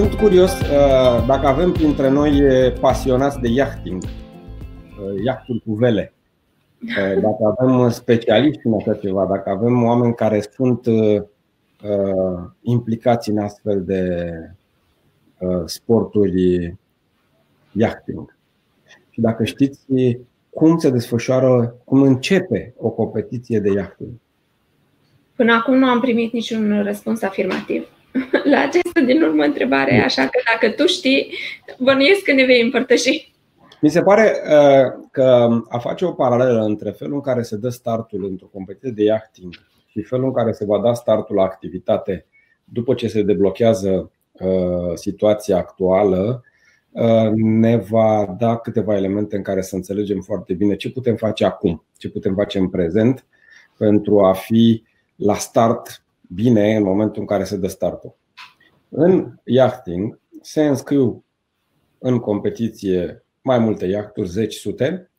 sunt curios dacă avem printre noi pasionați de yachting, iachtul cu vele. Dacă avem specialiști în așa ceva, dacă avem oameni care sunt implicați în astfel de sporturi yachting. Și dacă știți cum se desfășoară, cum începe o competiție de yachting. Până acum nu am primit niciun răspuns afirmativ la această din urmă întrebare, așa că dacă tu știi, bănuiesc că ne vei împărtăși. Mi se pare uh, că a face o paralelă între felul în care se dă startul într-o competiție de yachting și felul în care se va da startul la activitate după ce se deblochează uh, situația actuală uh, ne va da câteva elemente în care să înțelegem foarte bine ce putem face acum, ce putem face în prezent pentru a fi la start bine în momentul în care se dă startul. În yachting se înscriu în competiție mai multe iahturi, zeci sute,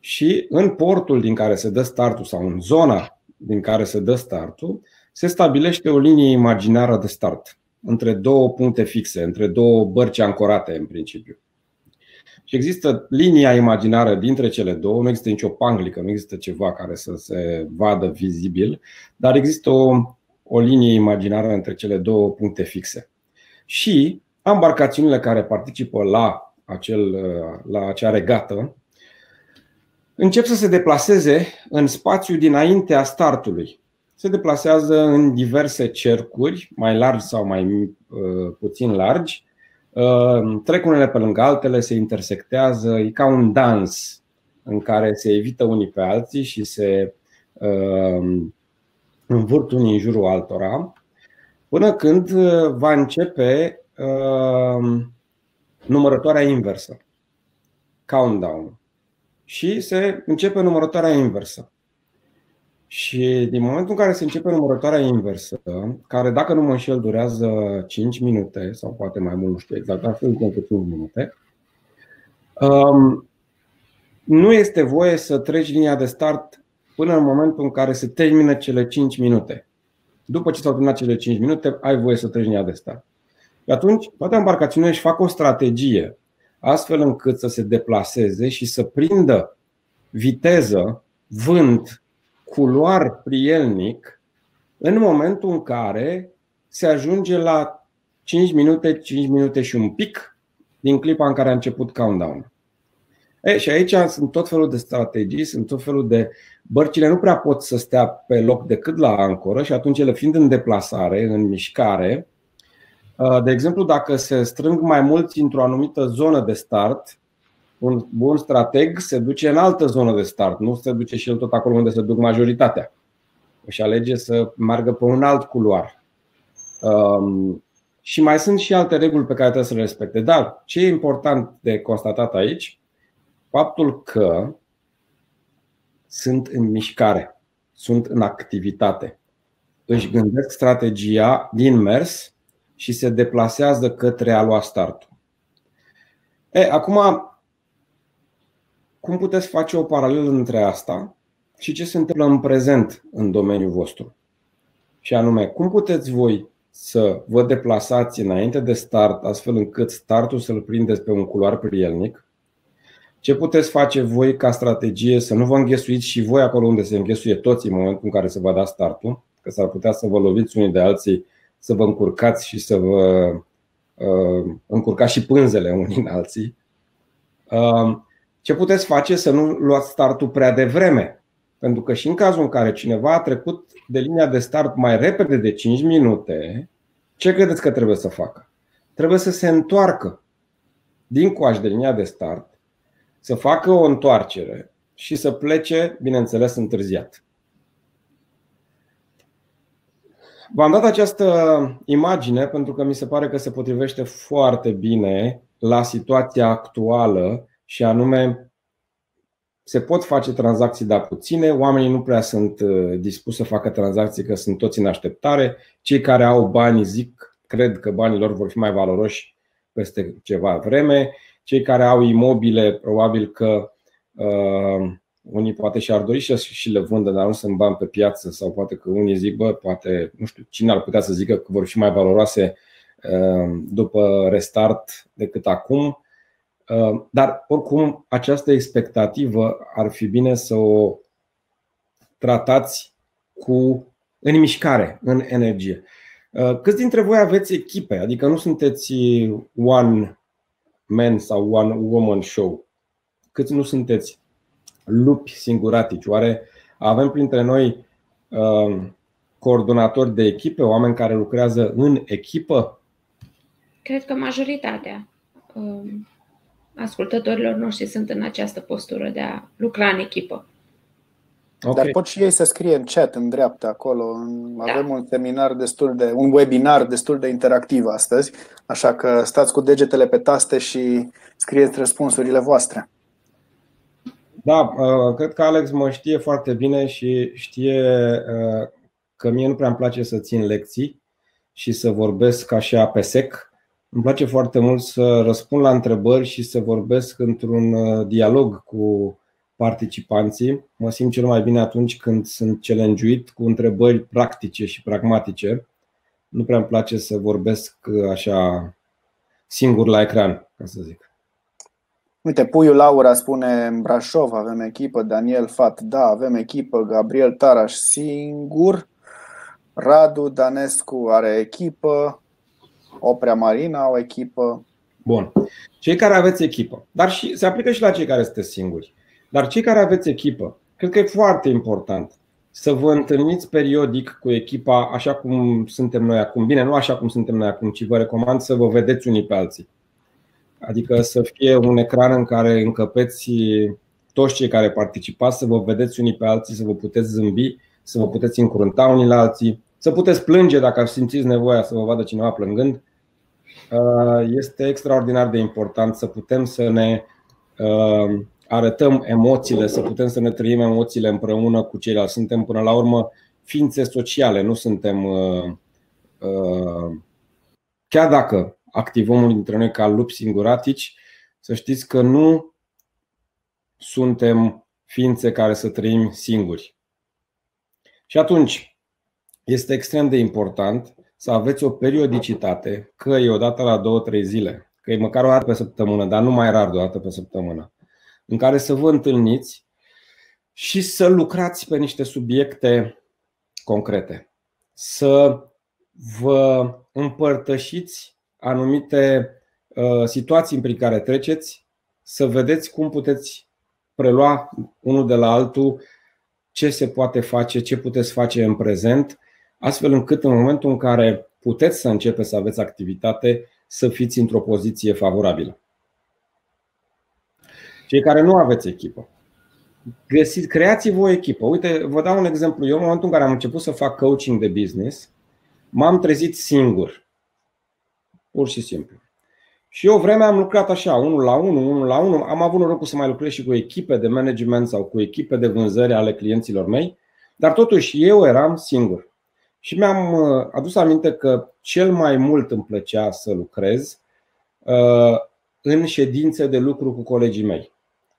și în portul din care se dă startul sau în zona din care se dă startul, se stabilește o linie imaginară de start între două puncte fixe, între două bărci ancorate în principiu. Și există linia imaginară dintre cele două, nu există nicio panglică, nu există ceva care să se vadă vizibil, dar există o, o linie imaginară între cele două puncte fixe. Și embarcațiunile care participă la, acel, la acea regată încep să se deplaseze în spațiu dinaintea startului. Se deplasează în diverse cercuri, mai largi sau mai uh, puțin largi, uh, trec unele pe lângă altele, se intersectează, e ca un dans în care se evită unii pe alții și se uh, învârt unii în jurul altora, până când va începe numărătoarea inversă, countdown și se începe numărătoarea inversă. Și din momentul în care se începe numărătoarea inversă, care dacă nu mă înșel durează 5 minute sau poate mai mult, nu știu exact, dar sunt încă 5 minute, um, nu este voie să treci linia de start până în momentul în care se termină cele 5 minute. După ce s-au terminat cele 5 minute, ai voie să treci linia de start. Și atunci, toate embarcațiunile își fac o strategie astfel încât să se deplaseze și să prindă viteză, vânt, culoar prielnic în momentul în care se ajunge la 5 minute, 5 minute și un pic din clipa în care a început countdown. E, și aici sunt tot felul de strategii, sunt tot felul de. Bărcile nu prea pot să stea pe loc decât la ancoră și atunci ele fiind în deplasare, în mișcare, Uh, de exemplu, dacă se strâng mai mulți într-o anumită zonă de start, un bun strateg se duce în altă zonă de start, nu se duce și el tot acolo unde se duc majoritatea. Își alege să meargă pe un alt culoar. Um, și mai sunt și alte reguli pe care trebuie să le respecte. Dar ce e important de constatat aici? Faptul că sunt în mișcare, sunt în activitate. Își gândesc strategia din mers și se deplasează către a lua startul. E, acum, cum puteți face o paralelă între asta și ce se întâmplă în prezent în domeniul vostru? Și anume, cum puteți voi să vă deplasați înainte de start, astfel încât startul să-l prindeți pe un culoar prielnic? Ce puteți face voi ca strategie să nu vă înghesuiți și voi acolo unde se înghesuie toți în momentul în care se va da startul? Că s-ar putea să vă loviți unii de alții să vă încurcați și să vă uh, încurcați și pânzele unii în alții. Uh, ce puteți face să nu luați startul prea devreme? Pentru că și în cazul în care cineva a trecut de linia de start mai repede de 5 minute, ce credeți că trebuie să facă? Trebuie să se întoarcă din coaș de linia de start, să facă o întoarcere și să plece, bineînțeles, întârziat. V-am dat această imagine pentru că mi se pare că se potrivește foarte bine la situația actuală și anume se pot face tranzacții, dar puține. Oamenii nu prea sunt uh, dispuși să facă tranzacții, că sunt toți în așteptare. Cei care au bani zic, cred că banii lor vor fi mai valoroși peste ceva vreme. Cei care au imobile, probabil că uh, unii poate și-ar dori și le vândă, dar nu sunt bani pe piață sau poate că unii zic, bă, poate, nu știu, cine ar putea să zică că vor fi mai valoroase după restart decât acum. Dar, oricum, această expectativă ar fi bine să o tratați cu în mișcare, în energie. Câți dintre voi aveți echipe? Adică nu sunteți one man sau one woman show. Câți nu sunteți lupi singuratici? Oare avem printre noi uh, coordonatori de echipe, oameni care lucrează în echipă? Cred că majoritatea uh, ascultătorilor noștri sunt în această postură de a lucra în echipă. Okay. Dar pot și ei să scrie în chat, în dreapta, acolo. Da. Avem un seminar destul de, un webinar destul de interactiv astăzi, așa că stați cu degetele pe taste și scrieți răspunsurile voastre. Da, uh, cred că Alex mă știe foarte bine și știe uh, că mie nu prea îmi place să țin lecții și să vorbesc așa pe sec. Îmi place foarte mult să răspund la întrebări și să vorbesc într-un uh, dialog cu participanții. Mă simt cel mai bine atunci când sunt challenge cu întrebări practice și pragmatice. Nu prea îmi place să vorbesc așa singur la ecran, ca să zic. Uite, Puiul Laura spune în Brașov avem echipă, Daniel Fat, da, avem echipă, Gabriel Taraș singur, Radu Danescu are echipă, Oprea Marina au echipă. Bun. Cei care aveți echipă, dar și se aplică și la cei care sunteți singuri. Dar cei care aveți echipă, cred că e foarte important să vă întâlniți periodic cu echipa așa cum suntem noi acum. Bine, nu așa cum suntem noi acum, ci vă recomand să vă vedeți unii pe alții. Adică să fie un ecran în care încăpeți toți cei care participați, să vă vedeți unii pe alții, să vă puteți zâmbi, să vă puteți încurunta unii la alții, să puteți plânge dacă simțiți nevoia să vă vadă cineva plângând. Este extraordinar de important să putem să ne arătăm emoțiile, să putem să ne trăim emoțiile împreună cu ceilalți. Suntem până la urmă ființe sociale, nu suntem uh, uh, chiar dacă activăm unul dintre noi ca lupi singuratici, să știți că nu suntem ființe care să trăim singuri. Și atunci este extrem de important să aveți o periodicitate, că e o dată la două, trei zile, că e măcar o dată pe săptămână, dar nu mai rar de o dată pe săptămână, în care să vă întâlniți și să lucrați pe niște subiecte concrete. Să vă împărtășiți anumite uh, situații prin care treceți, să vedeți cum puteți prelua unul de la altul ce se poate face, ce puteți face în prezent, astfel încât în momentul în care puteți să începeți să aveți activitate, să fiți într-o poziție favorabilă. Cei care nu aveți echipă, găsiți, creați-vă o echipă. Uite, vă dau un exemplu. Eu, în momentul în care am început să fac coaching de business, m-am trezit singur. Pur și simplu. Și eu vreme am lucrat așa, unul la unul, unul la unul. Am avut norocul să mai lucrez și cu echipe de management sau cu echipe de vânzări ale clienților mei, dar totuși eu eram singur. Și mi-am uh, adus aminte că cel mai mult îmi plăcea să lucrez uh, în ședințe de lucru cu colegii mei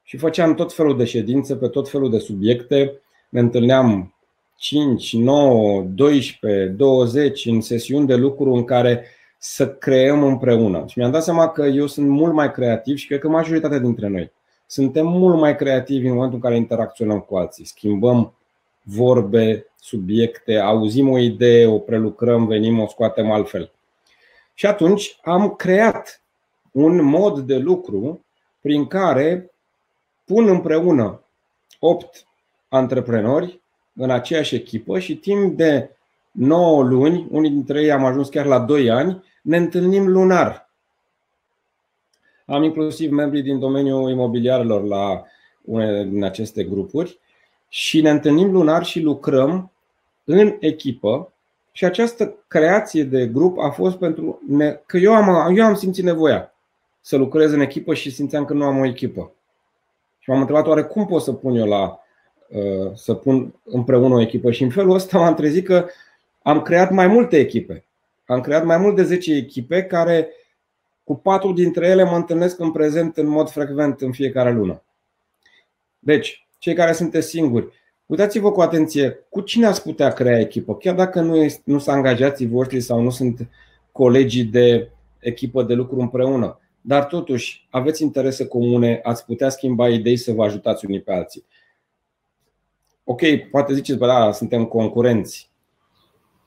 și făceam tot felul de ședințe pe tot felul de subiecte. Ne întâlneam 5, 9, 12, 20 în sesiuni de lucru în care să creăm împreună. Și mi-am dat seama că eu sunt mult mai creativ și cred că majoritatea dintre noi suntem mult mai creativi în momentul în care interacționăm cu alții. Schimbăm vorbe, subiecte, auzim o idee, o prelucrăm, venim, o scoatem altfel. Și atunci am creat un mod de lucru prin care pun împreună 8 antreprenori în aceeași echipă și timp de 9 luni, unii dintre ei am ajuns chiar la 2 ani, ne întâlnim lunar. Am inclusiv membrii din domeniul imobiliarelor la unele din aceste grupuri și ne întâlnim lunar și lucrăm în echipă și această creație de grup a fost pentru că eu am, eu am simțit nevoia să lucrez în echipă și simțeam că nu am o echipă. Și m-am întrebat oare cum pot să pun eu la uh, să pun împreună o echipă și în felul ăsta m-am trezit că am creat mai multe echipe. Am creat mai mult de 10 echipe care cu patru dintre ele mă întâlnesc în prezent în mod frecvent în fiecare lună. Deci, cei care sunteți singuri, uitați-vă cu atenție cu cine ați putea crea echipă, chiar dacă nu, este, nu sunt angajații voștri sau nu sunt colegii de echipă de lucru împreună. Dar totuși aveți interese comune, ați putea schimba idei să vă ajutați unii pe alții. Ok, poate ziceți, bă, da, suntem concurenți.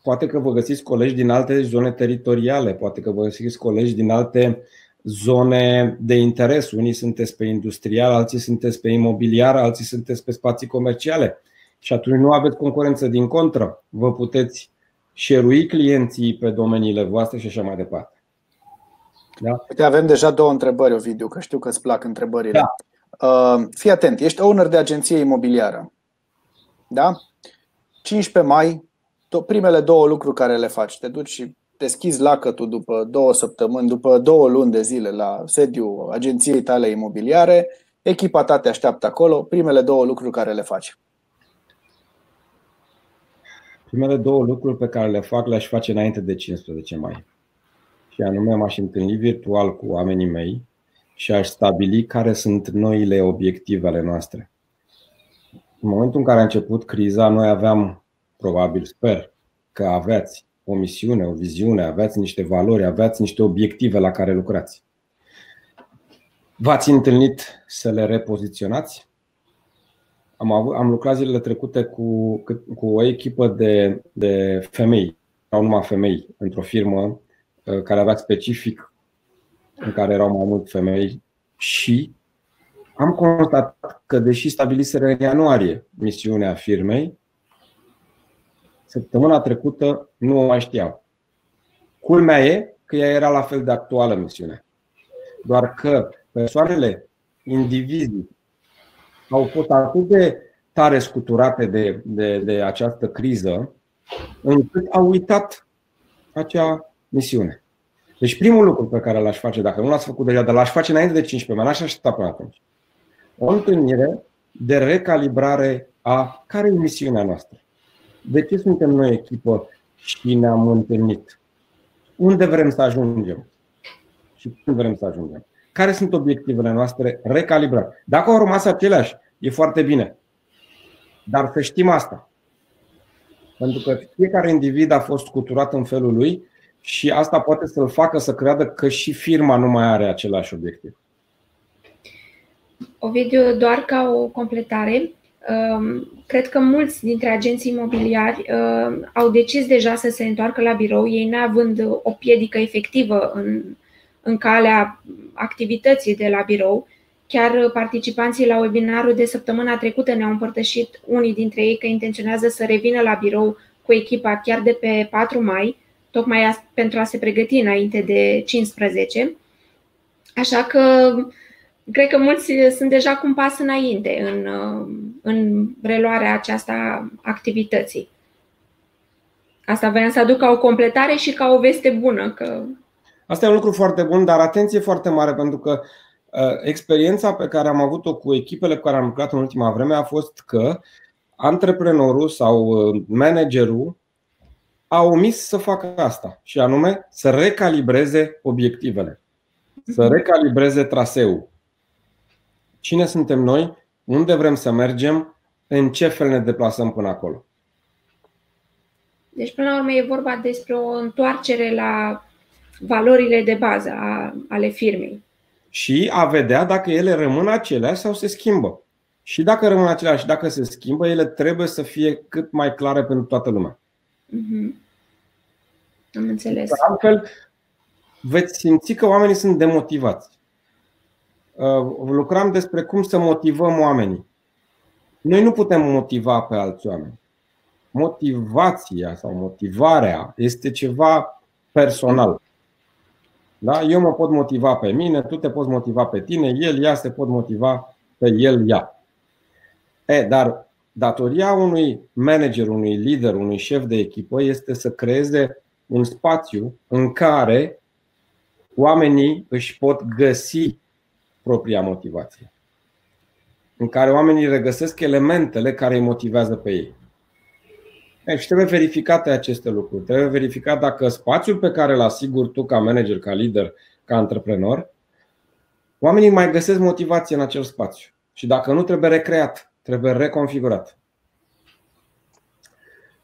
Poate că vă găsiți colegi din alte zone teritoriale, poate că vă găsiți colegi din alte zone de interes. Unii sunteți pe industrial, alții sunteți pe imobiliar, alții sunteți pe spații comerciale. Și atunci nu aveți concurență din contră. Vă puteți șerui clienții pe domeniile voastre și așa mai departe. Da? Uite, avem deja două întrebări, Ovidiu, că știu că îți plac întrebările. Da. Uh, fii atent, ești owner de agenție imobiliară. Da? 15 mai, primele două lucruri care le faci. Te duci și deschizi lacătul după două săptămâni, după două luni de zile la sediu agenției tale imobiliare, echipa ta te așteaptă acolo, primele două lucruri care le faci. Primele două lucruri pe care le fac le-aș face înainte de 15 mai. Și anume m-aș întâlni virtual cu oamenii mei și aș stabili care sunt noile obiective ale noastre. În momentul în care a început criza, noi aveam, probabil, sper că aveți o misiune, o viziune, aveți niște valori, aveți niște obiective la care lucrați. V-ați întâlnit să le repoziționați? Am, avut, am lucrat zilele trecute cu, cu o echipă de, de femei, sau numai femei, într-o firmă uh, care avea specific, în care erau mai mult femei și am constatat că, deși stabiliseră în ianuarie misiunea firmei, Săptămâna trecută nu o mai știau. Culmea e că ea era la fel de actuală misiunea. Doar că persoanele, indivizii, au fost atât de tare scuturate de, de, de această criză, încât au uitat acea misiune. Deci primul lucru pe care l-aș face, dacă nu l-ați făcut deja, dar l-aș face înainte de 15 mai, n-aș aștepta până atunci. O întâlnire de recalibrare a care e misiunea noastră. De ce suntem noi echipă și ne-am întâlnit? Unde vrem să ajungem? Și când vrem să ajungem? Care sunt obiectivele noastre recalibrate? Dacă au rămas aceleași, e foarte bine. Dar să știm asta. Pentru că fiecare individ a fost scuturat în felul lui și asta poate să-l facă să creadă că și firma nu mai are același obiectiv. Ovidiu, doar ca o completare, Um, cred că mulți dintre agenții imobiliari um, au decis deja să se întoarcă la birou, ei neavând o piedică efectivă în, în calea activității de la birou. Chiar participanții la webinarul de săptămâna trecută ne-au împărtășit unii dintre ei că intenționează să revină la birou cu echipa chiar de pe 4 mai, tocmai pentru a se pregăti înainte de 15. Așa că cred că mulți sunt deja cu un pas înainte în, în reluarea aceasta activității. Asta voiam să aduc ca o completare și ca o veste bună. Că... Asta e un lucru foarte bun, dar atenție foarte mare, pentru că uh, experiența pe care am avut-o cu echipele cu care am lucrat în ultima vreme a fost că antreprenorul sau uh, managerul a omis să facă asta, și anume să recalibreze obiectivele, să mhm. recalibreze traseul. Cine suntem noi? Unde vrem să mergem? În ce fel ne deplasăm până acolo? Deci, până la urmă, e vorba despre o întoarcere la valorile de bază ale firmei. Și a vedea dacă ele rămân aceleași sau se schimbă. Și dacă rămân aceleași și dacă se schimbă, ele trebuie să fie cât mai clare pentru toată lumea. Mm-hmm. Am înțeles. Altfel, veți simți că oamenii sunt demotivați. Uh, lucram despre cum să motivăm oamenii. Noi nu putem motiva pe alți oameni. Motivația sau motivarea este ceva personal. Da? Eu mă pot motiva pe mine, tu te poți motiva pe tine, el, ea se pot motiva pe el, ea. E, dar datoria unui manager, unui lider, unui șef de echipă este să creeze un spațiu în care oamenii își pot găsi propria motivație, în care oamenii regăsesc elementele care îi motivează pe ei. Și trebuie verificate aceste lucruri. Trebuie verificat dacă spațiul pe care îl asiguri tu ca manager, ca lider, ca antreprenor, oamenii mai găsesc motivație în acel spațiu. Și dacă nu, trebuie recreat, trebuie reconfigurat.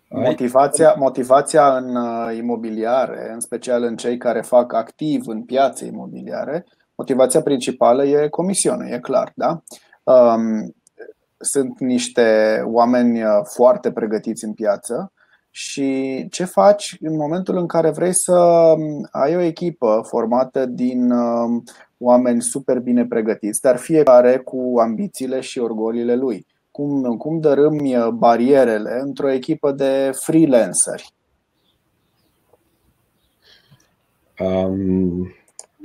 Motivația, motivația în uh, imobiliare, în special în cei care fac activ în piațe imobiliare, motivația principală e comisionul, e clar, da? Um, sunt niște oameni uh, foarte pregătiți în piață și ce faci în momentul în care vrei să um, ai o echipă formată din um, oameni super bine pregătiți, dar fiecare cu ambițiile și orgoliile lui cum, cum dărâmi uh, barierele într-o echipă de freelanceri? Um,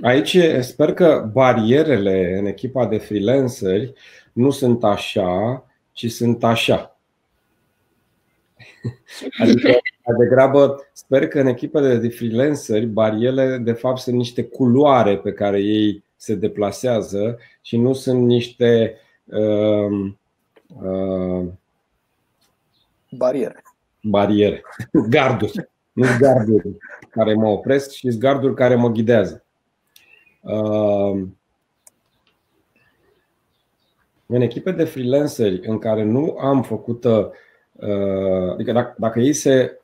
aici sper că barierele în echipa de freelanceri nu sunt așa, ci sunt așa. Adică, mai degrabă, sper că în echipa de freelanceri, barierele de fapt sunt niște culoare pe care ei se deplasează și nu sunt niște uh, Uh, bariere. Bariere. Garduri. Nu garduri care mă opresc, și garduri care mă ghidează. Uh, în echipe de freelanceri în care nu am făcut, uh, adică dacă, dacă ei se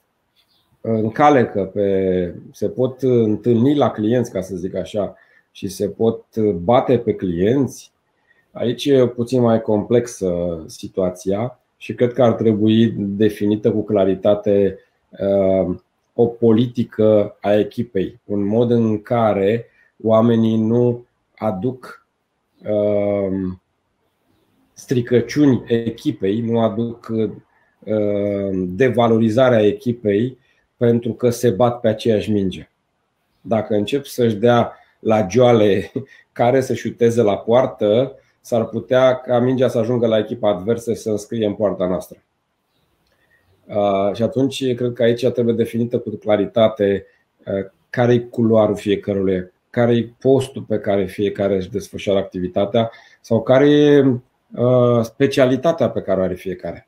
încalecă pe, se pot întâlni la clienți, ca să zic așa, și se pot bate pe clienți, Aici e puțin mai complexă situația și cred că ar trebui definită cu claritate uh, o politică a echipei, un mod în care oamenii nu aduc uh, stricăciuni echipei, nu aduc uh, devalorizarea echipei pentru că se bat pe aceeași minge. Dacă încep să-și dea la joale care să șuteze la poartă, s-ar putea ca mingea să ajungă la echipa adversă și să înscrie în poarta noastră. Uh, și atunci cred că aici trebuie definită cu claritate uh, care e culoarul fiecărului, care e postul pe care fiecare își desfășoară activitatea sau care e uh, specialitatea pe care o are fiecare.